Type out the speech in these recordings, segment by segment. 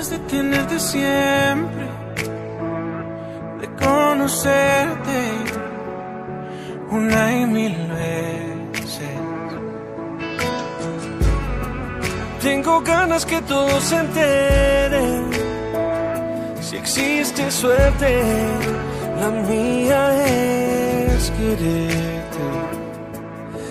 Ganas de tenerte siempre, de conocerte una y mil veces. Tengo ganas que todos se enteren. Si existe suerte, la mía es quererte.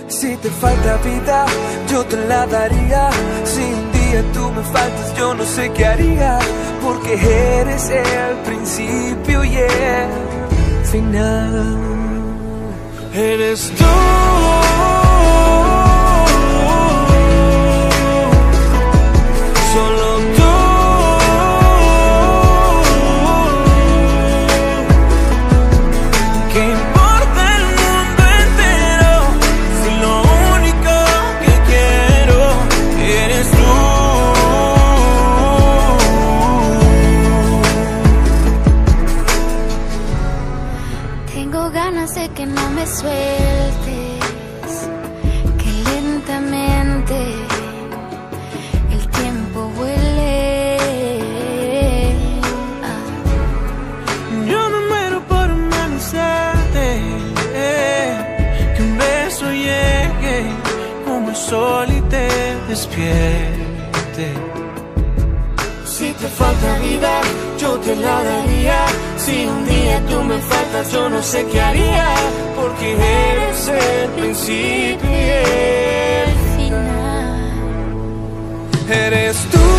Si te falta vida, yo te la daría. Si un tú me faltas, yo no sé qué haría. Porque eres el principio y el final. Eres tú. De que no me sueltes, que lentamente el tiempo huele. Ah, Yo me muero por amanecerte, eh, que un beso llegue como el sol y te despierte. Si te falta vida, yo te la daría. Si un día tú me faltas, yo no sé qué haría, porque eres el principio y el final. Eres tú.